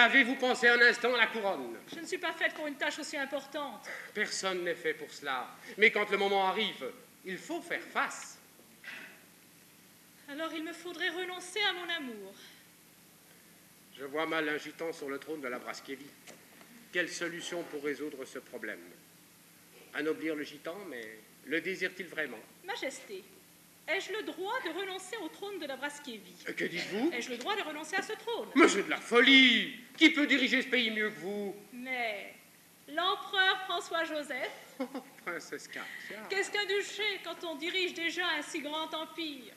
Avez-vous pensé un instant à la couronne? Je ne suis pas faite pour une tâche aussi importante. Personne n'est fait pour cela. Mais quand le moment arrive, il faut faire face. Alors il me faudrait renoncer à mon amour. Je vois mal un gitan sur le trône de la Braskévie. Quelle solution pour résoudre ce problème? Anoblir le gitan, mais le désire-t-il vraiment? Majesté, ai-je le droit de renoncer au trône de la Braskévie Que dites-vous? Ai-je le droit de renoncer à ce trône? Mais c'est de la folie! Qui peut diriger ce pays mieux que vous? Mais l'empereur François-Joseph? Oh, Princesse Katia. Qu'est-ce qu'un duché quand on dirige déjà un si grand empire?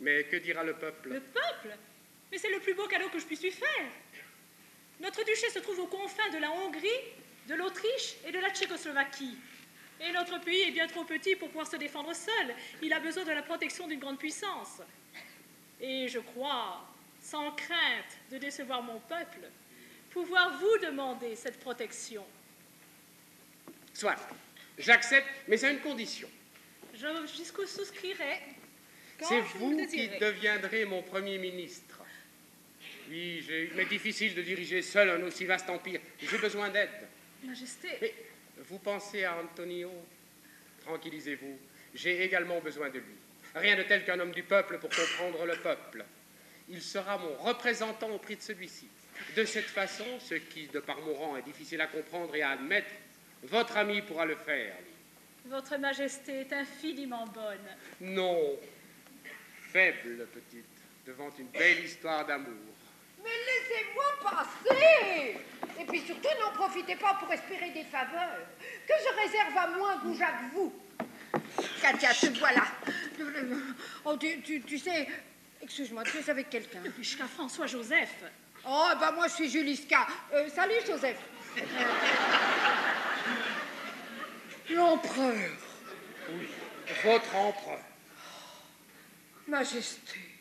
Mais que dira le peuple? Le peuple? Mais c'est le plus beau cadeau que je puisse lui faire. Notre duché se trouve aux confins de la Hongrie, de l'Autriche et de la Tchécoslovaquie. Et notre pays est bien trop petit pour pouvoir se défendre seul. Il a besoin de la protection d'une grande puissance. Et je crois, sans crainte de décevoir mon peuple, pouvoir vous demander cette protection. Soit, j'accepte, mais à une condition. Je jusqu'où souscrirai? C'est vous qui deviendrez mon premier ministre. Oui, il m'est difficile de diriger seul un aussi vaste empire. J'ai besoin d'aide. Majesté. Mais vous pensez à Antonio? Tranquillisez-vous. J'ai également besoin de lui. Rien de tel qu'un homme du peuple pour comprendre le peuple. Il sera mon représentant au prix de celui-ci. De cette façon, ce qui, de par mon rang, est difficile à comprendre et à admettre, votre ami pourra le faire. Votre Majesté est infiniment bonne. Non, faible petite, devant une belle histoire d'amour. Mais laissez-moi passer Et puis surtout, n'en profitez pas pour espérer des faveurs, que je réserve à moins goujat que vous. Katia, te voilà. Oh, tu, sais... Excuse-moi, tu es avec quelqu'un Jusqu'à François-Joseph. Oh, bah moi, je suis Juliska. Euh, salut, Joseph. L'empereur. Oui, votre empereur. Majesté.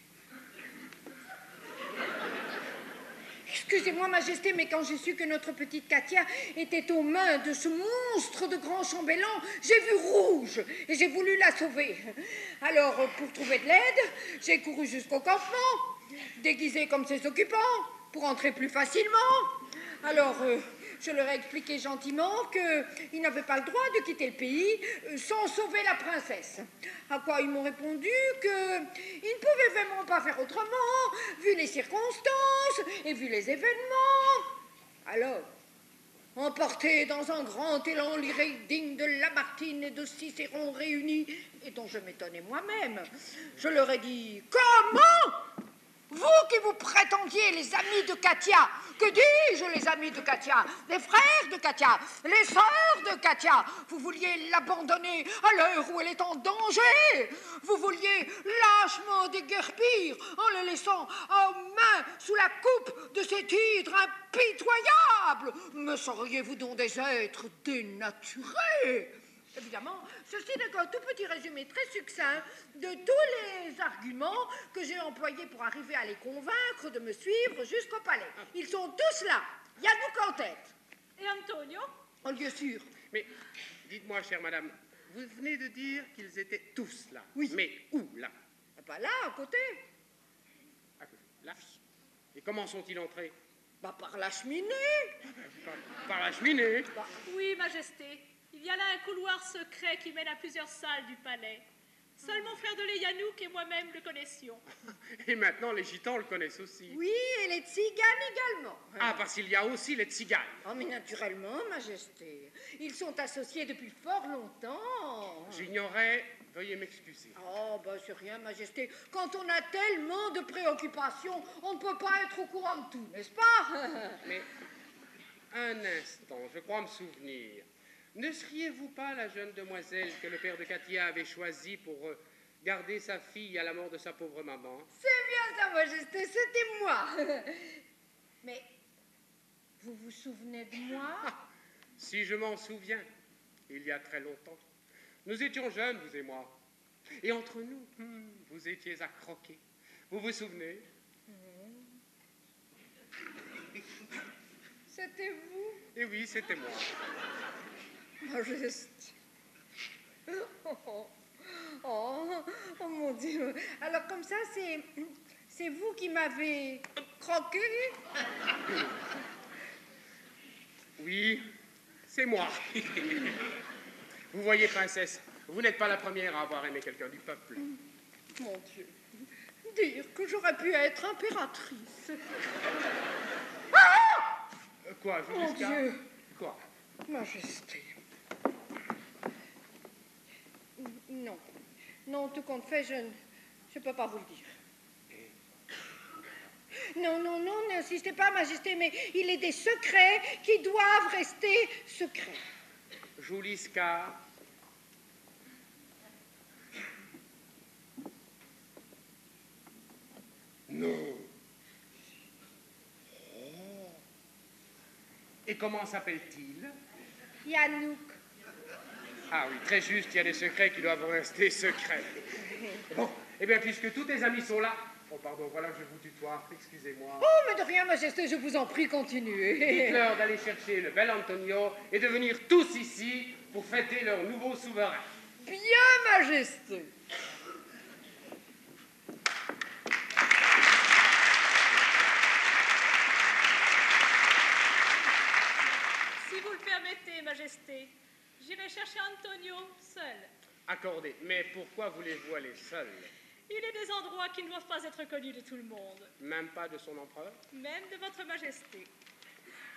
Excusez-moi, Majesté, mais quand j'ai su que notre petite Katia était aux mains de ce monstre de grand chambellan, j'ai vu rouge et j'ai voulu la sauver. Alors, pour trouver de l'aide, j'ai couru jusqu'au campement, déguisé comme ses occupants, pour entrer plus facilement. Alors, euh, je leur ai expliqué gentiment qu'ils n'avaient pas le droit de quitter le pays euh, sans sauver la princesse. À quoi ils m'ont répondu qu'ils ne pouvaient vraiment pas faire autrement, vu les circonstances et vu les événements. Alors, emporté dans un grand élan lyrique digne de Lamartine et de Cicéron réunis, et dont je m'étonnais moi-même, je leur ai dit Comment? Vous qui vous prétendiez les amis de Katia, que dis-je les amis de Katia Les frères de Katia, les sœurs de Katia, vous vouliez l'abandonner à l'heure où elle est en danger. Vous vouliez lâchement déguerpir en le laissant en main sous la coupe de cet hydre impitoyable Me seriez-vous donc des êtres dénaturés? Évidemment, ceci n'est qu'un tout petit résumé très succinct de tous les arguments que j'ai employés pour arriver à les convaincre de me suivre jusqu'au palais. Ils sont tous là. Yannouk en tête. Et Antonio? En lieu sûr. Mais dites-moi, chère madame, vous venez de dire qu'ils étaient tous là. Oui. Mais où, là? Pas là, à côté. À côté. Là Et comment sont-ils entrés? Bah, par la cheminée. Par, la cheminée bah, Oui, Majesté. Il y a là un couloir secret qui mène à plusieurs salles du palais. Seul mon frère de lait Yanouk et moi-même le connaissions. Et maintenant, les gitans le connaissent aussi. Oui, et les tziganes également. Ah, parce qu'il y a aussi les tziganes. Oh, mais naturellement, Majesté. Ils sont associés depuis fort longtemps. J'ignorais. Veuillez m'excuser. Oh, ben c'est rien, Majesté. Quand on a tellement de préoccupations, on ne peut pas être au courant de tout, n'est-ce pas? Mais un instant, je crois me souvenir. Ne seriez-vous pas la jeune demoiselle que le père de Katia avait choisie pour euh, garder sa fille à la mort de sa pauvre maman? C'est bien ça, Majesté, c'était moi. Mais vous vous souvenez de moi? Si je m'en souviens, il y a très longtemps. Nous étions jeunes, vous et moi. Et entre nous, hmm, vous étiez à croquer. Vous vous souvenez? C'était vous? Eh oui, c'était moi. Majesté. Oh, oh, oh, mon Dieu. Alors comme ça, c'est, c'est vous qui m'avez croquer Oui, c'est moi. Vous voyez, princesse, vous n'êtes pas la première à avoir aimé quelqu'un du peuple. Mon Dieu, dire que j'aurais pu être impératrice. Euh, Quoi, Mon Dieu, Quoi? Majesté. Non, non, tout compte fait, je ne je peux pas vous le dire. Non, non, non, n'insistez pas, Majesté, mais il est des secrets qui doivent rester secrets. Juliska Non. Oh. Et comment s'appelle-t-il? Yanouk. Ah oui, très juste, il y a des secrets qui doivent rester secrets. Bon, eh bien, puisque tous tes amis sont là... Oh, pardon, voilà, je vous tutoie, excusez-moi. Oh, mais de rien, Majesté, je vous en prie, continuez. Dites-leur d'aller chercher le bel Antonio et de venir tous ici pour fêter leur nouveau souverain. Bien, Majesté. Si vous le permettez, Majesté, j'irai chercher Antonio seul. Accordé. Mais pourquoi voulez-vous aller seul? Il est des endroits qui ne doivent pas être connus de tout le monde, Même pas de son empereur? Même de Votre Majesté.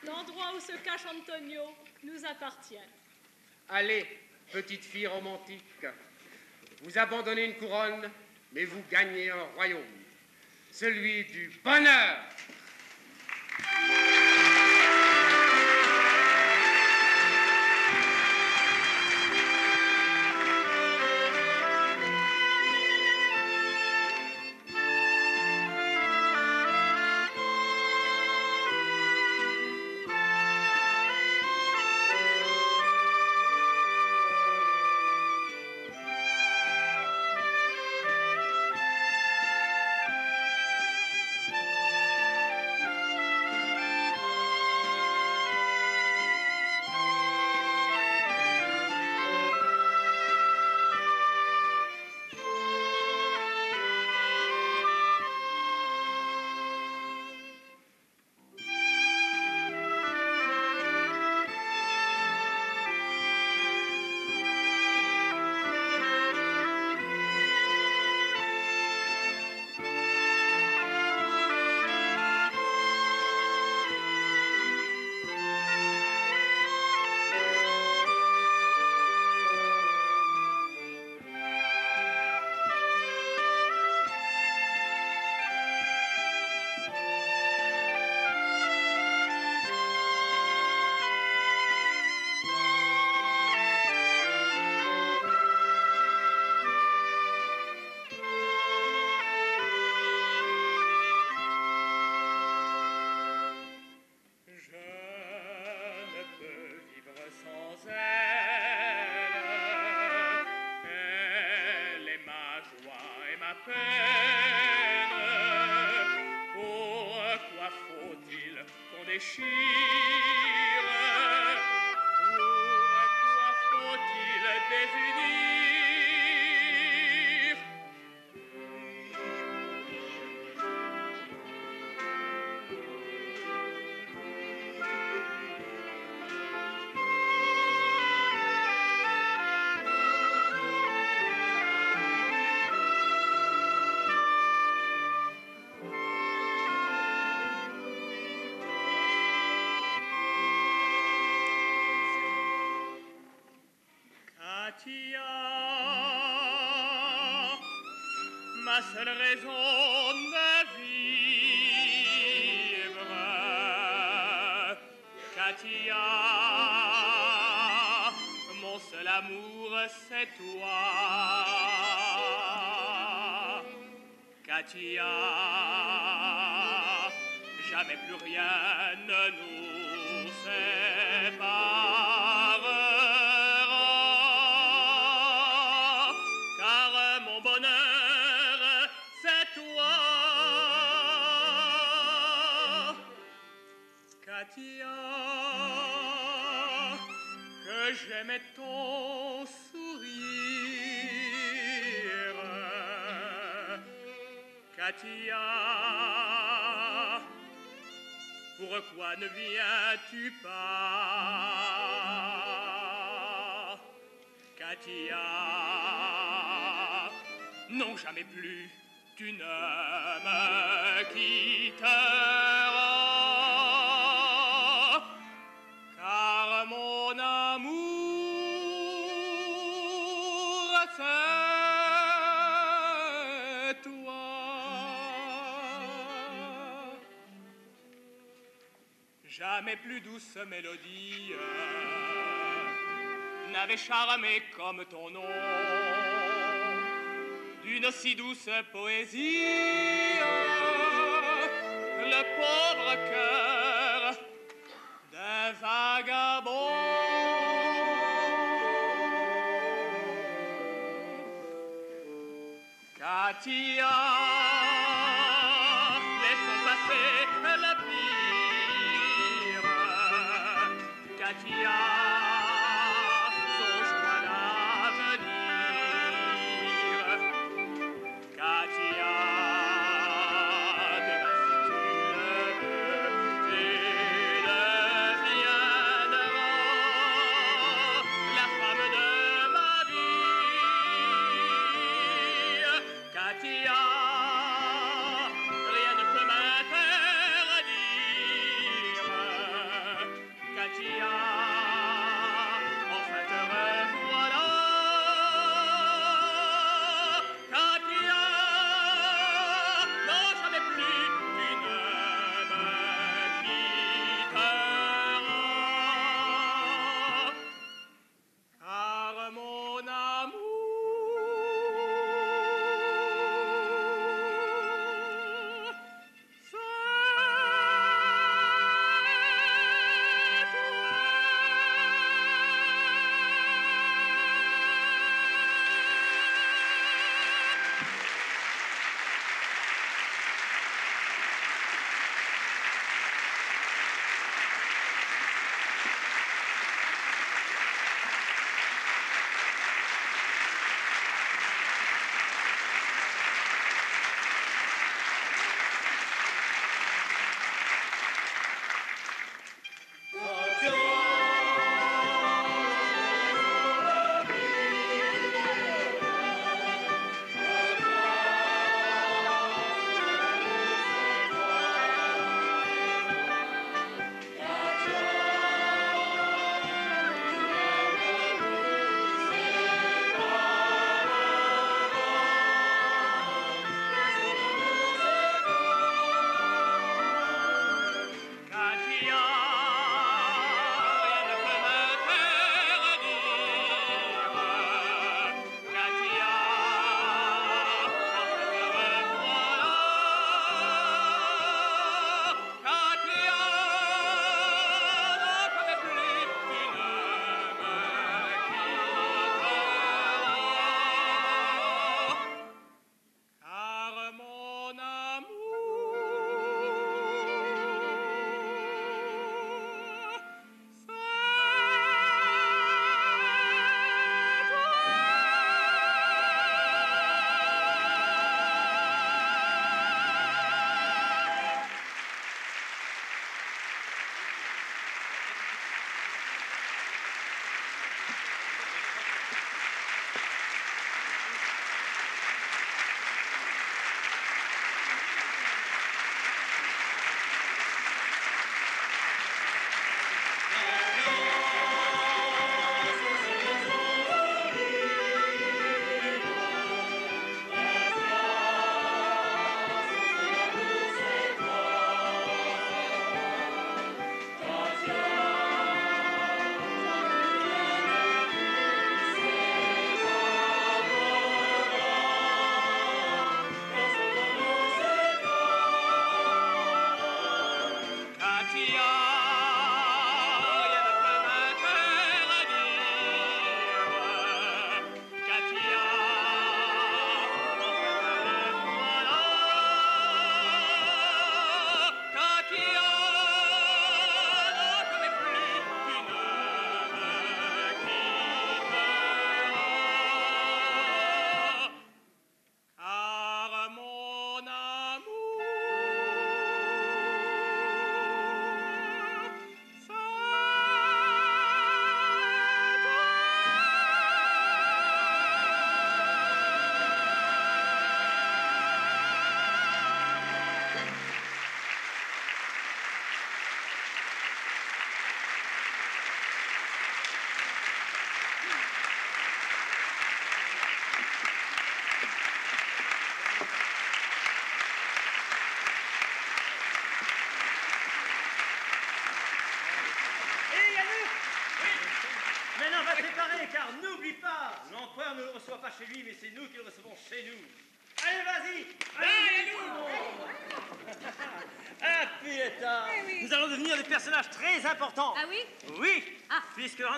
L'endroit où se cache Antonio nous appartient. Allez, petite fille romantique, vous abandonnez une couronne, mais vous gagnez un royaume, celui du bonheur. Ma seule raison de vivre. Katia, mon seul amour, c'est toi. Katia, jamais plus rien ne j'aimais ton sourire. Katia, pourquoi ne viens-tu pas? Katia, non jamais plus tu ne me quitteras, plus douce mélodie n'avait charmé comme ton nom d'une si douce poésie, le pauvre cœur d'un vagabond. Katia, Katia,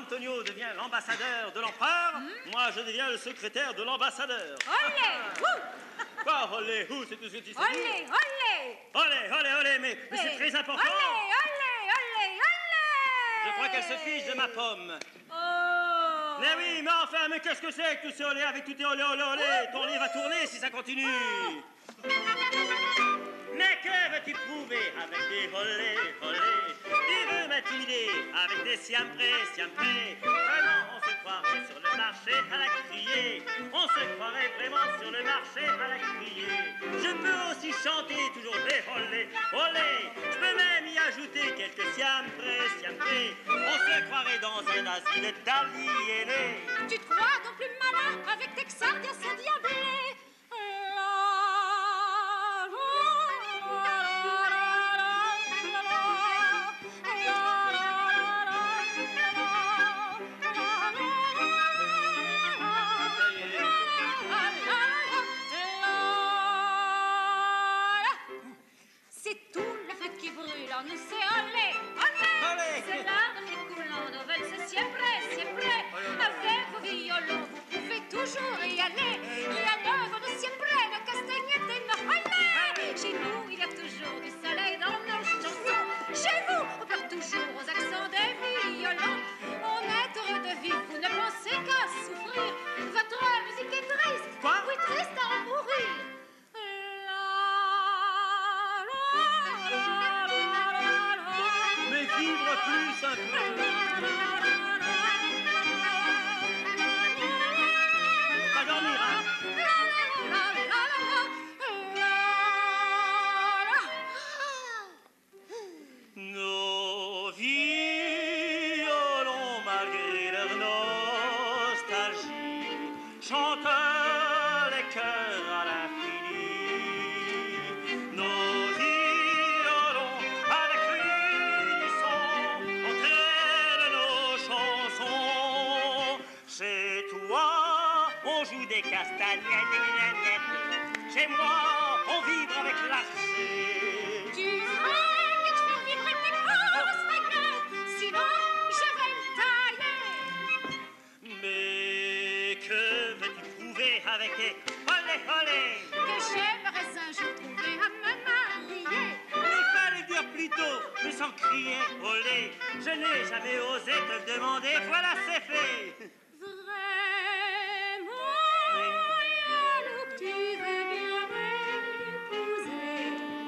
Antonio devient l'ambassadeur de l'empereur, moi je deviens le secrétaire de l'ambassadeur. Olé! Ouh! Quoi, olé, où, c'est tout ce que tu sais Olé Olé! Olé, olé, olé, mais, mais c'est très important. Olé Olé Olé Olé! Je crois qu'elle se fiche de ma pomme. Oh! Mais oui, mais enfin, mais qu'est-ce que c'est que tout ce olé avec tout tes olé, olé, olé? Ton lit va tourner si ça continue. Mais que veux-tu prouver avec des olé, olé Tu veux m'intimider avec des siamprés, siamprés Vraiment, on se croirait sur le marché à la criée. On se croirait vraiment sur le marché à la criée. Je peux aussi chanter toujours des olé, olé Je peux même y ajouter quelques siamprés, siamprés On se croirait dans un asile d'aliénés. Tu te crois donc plus malin avec tes xardias toujours y aller siempre, la castagnette olé Chez nous, il y a toujours du soleil dans nos chansons Chez vous, on pleure toujours aux accents des violons On est heureux de vivre, vous ne pensez qu'à souffrir Votre musique est triste, Quoi oui, triste à en mourir Mais vivre plus un peu. Je n'ai jamais osé te le demander, voilà c'est fait. Vraiment, alors tu veux bien m'épouser.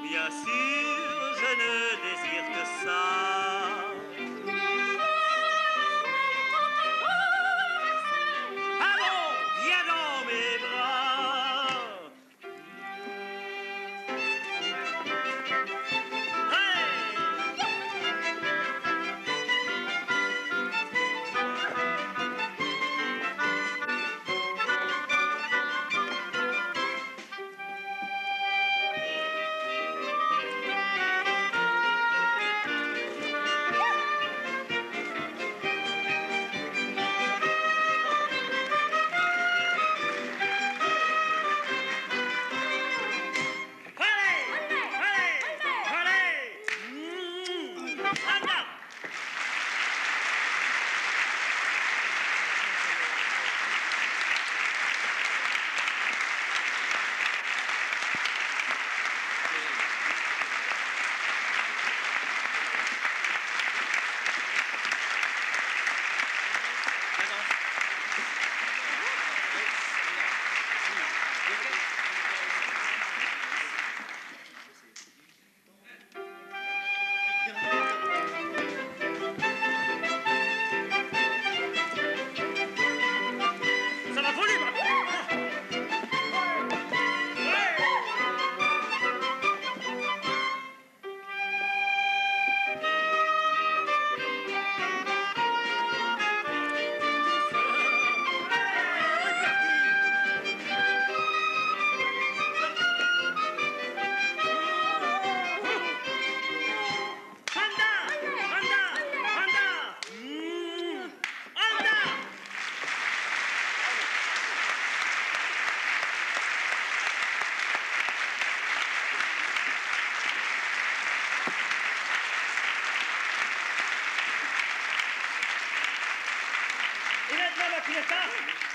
Bien sûr, je ne désire que ça.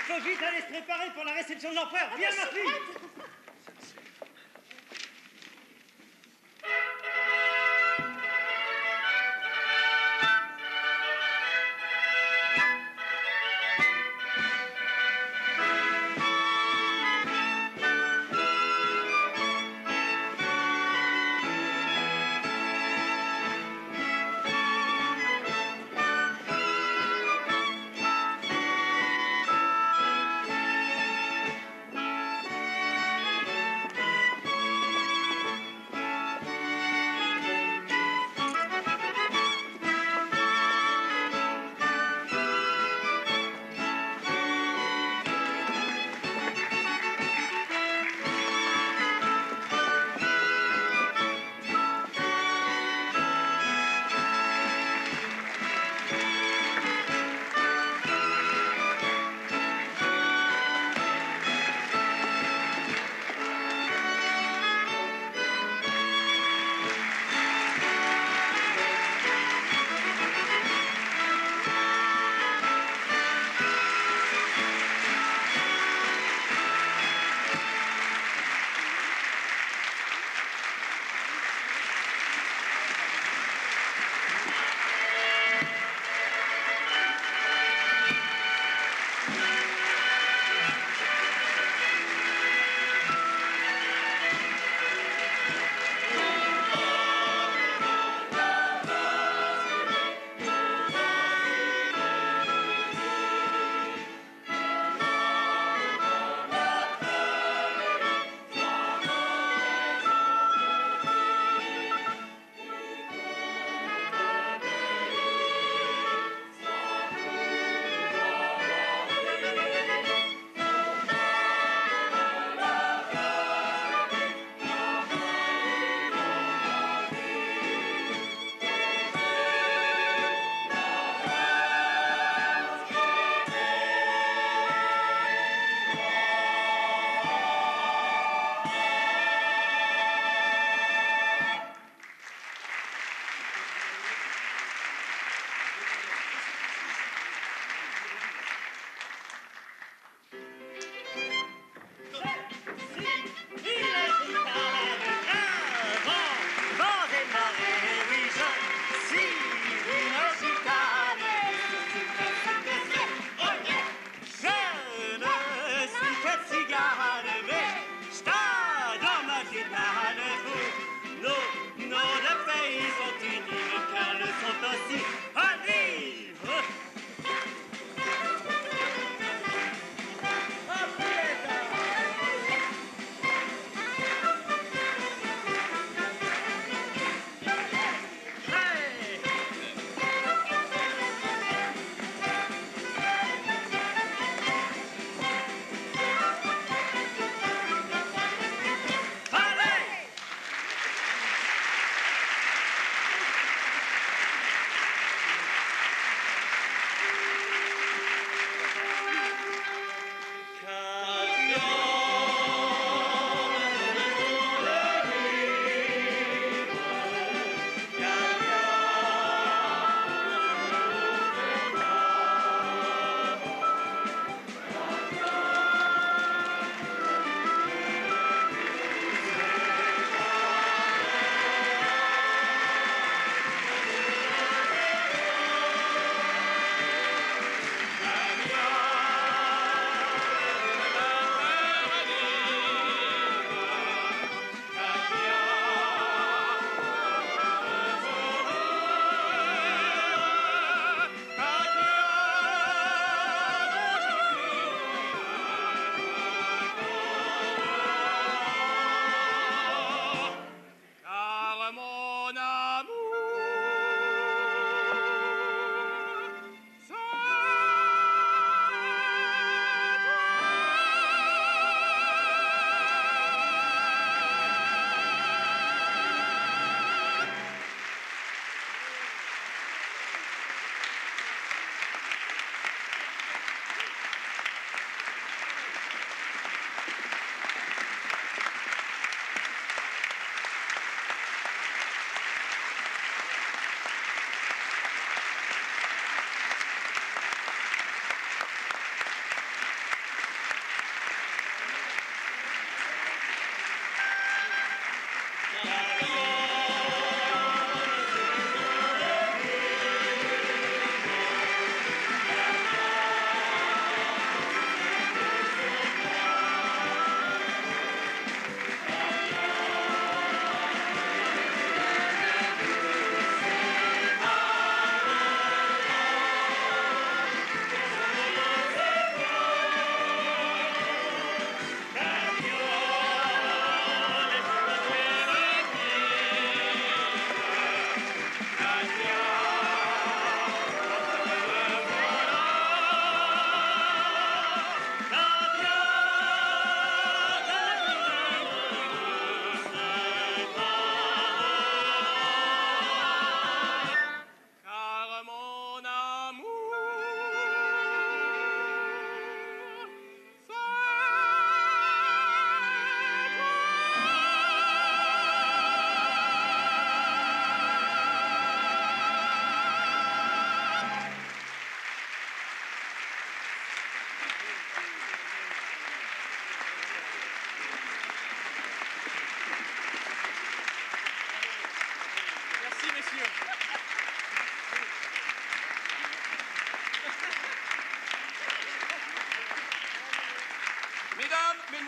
Faut vite aller se préparer pour la réception de l'empereur. Viens, ma fille.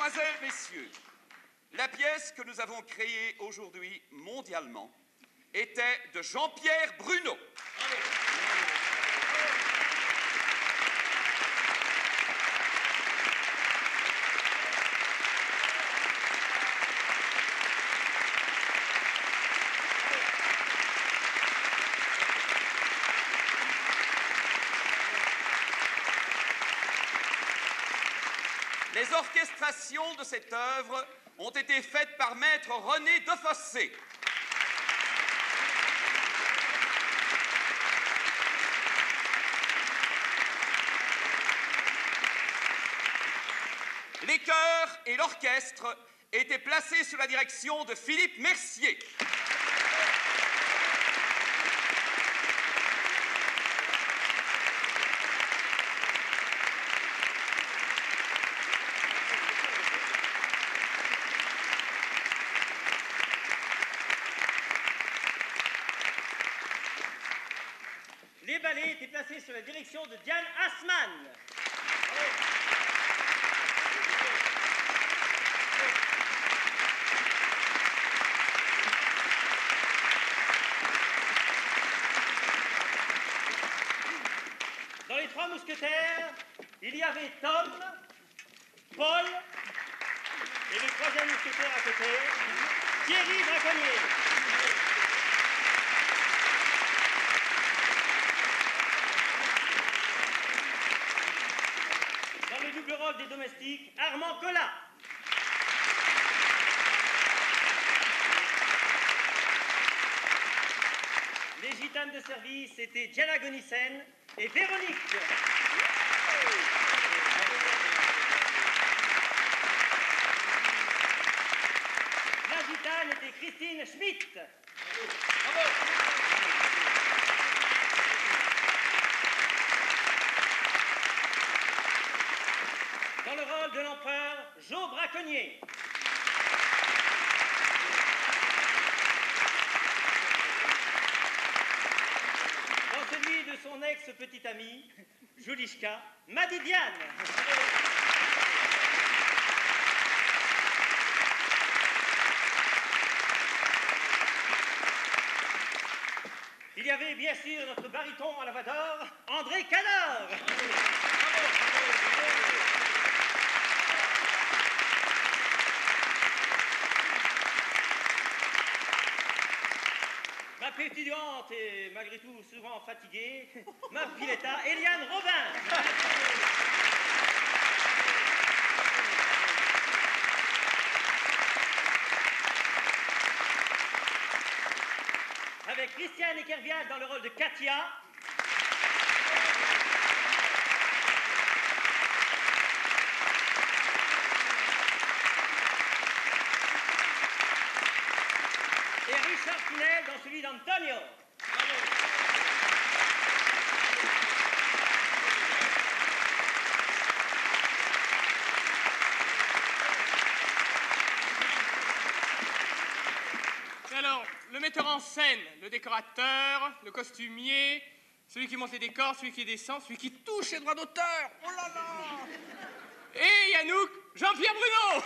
Mesdemoiselles, Messieurs, la pièce que nous avons créée aujourd'hui mondialement était de Jean-Pierre Bruno. Les orchestrations de cette œuvre ont été faites par maître René Defossé. Les chœurs et l'orchestre étaient placés sous la direction de Philippe Mercier. Étaient placés sous la direction de Diane Assmann. Dans les trois mousquetaires, il y avait Tom, Paul et le troisième mousquetaire à côté, Thierry Braconnier. Dans domestiques, Armand Collat. Les gitanes de service étaient Diana Gonissen et Véronique. La gitane était Christine Schmitt. Dans le rôle de l'empereur, Joe Braconnier. Dans celui de son ex-petite amie, Julishka Madidiane. Il y avait bien sûr notre baryton à la voix d'or, André Canard. Ma pétillante et malgré tout souvent fatiguée, ma piletta, Eliane Robin. Avec Christiane Ekervial dans le rôle de Katia. Dans celui d'Antonio. Alors, le metteur en scène, le décorateur, le costumier, celui qui monte les décors, celui qui descend, celui qui touche les droits d'auteur. Oh là là Et Yannouk, Jean-Pierre Bruno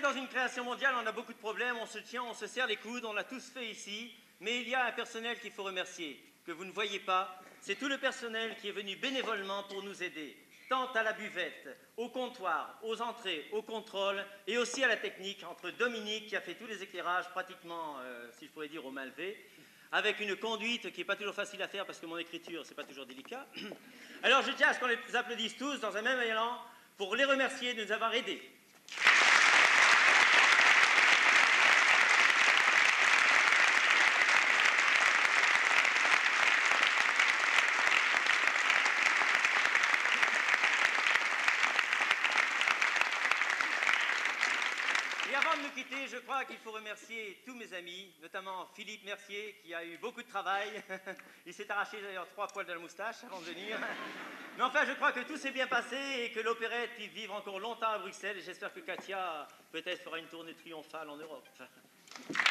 dans une création mondiale, on a beaucoup de problèmes, on se tient, on se serre les coudes, on l'a tous fait ici, mais il y a un personnel qu'il faut remercier, que vous ne voyez pas, c'est tout le personnel qui est venu bénévolement pour nous aider, tant à la buvette, au comptoir, aux entrées, au contrôle et aussi à la technique, entre Dominique qui a fait tous les éclairages pratiquement, euh, si je pourrais dire, au malvé, avec une conduite qui n'est pas toujours facile à faire parce que mon écriture, c'est pas toujours délicat. Alors je tiens à ce qu'on les applaudisse tous dans un même élan pour les remercier de nous avoir aidés. Je crois qu'il faut remercier tous mes amis, notamment Philippe Mercier, qui a eu beaucoup de travail. Il s'est arraché d'ailleurs trois poils de la moustache avant de venir. Mais enfin, je crois que tout s'est bien passé et que l'opérette peut vivre encore longtemps à Bruxelles. J'espère que Katia, peut-être, fera une tournée triomphale en Europe.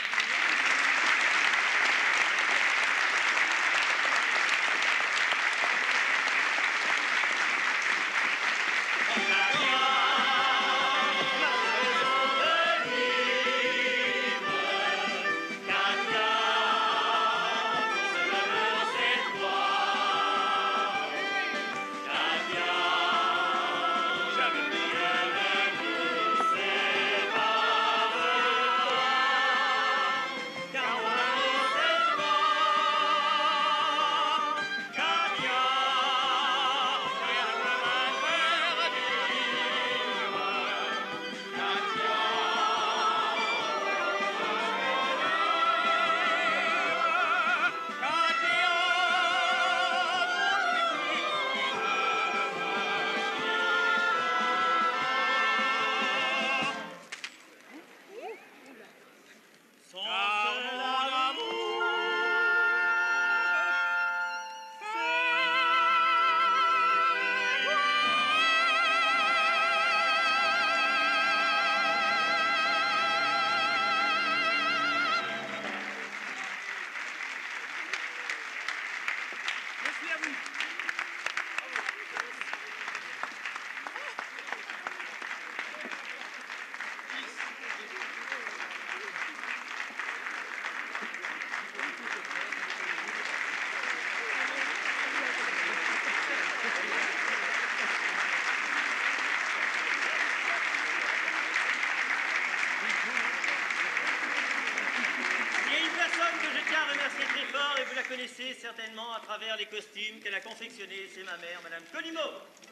certainement à travers les costumes qu'elle a confectionnés, c'est ma mère, Madame Colimo.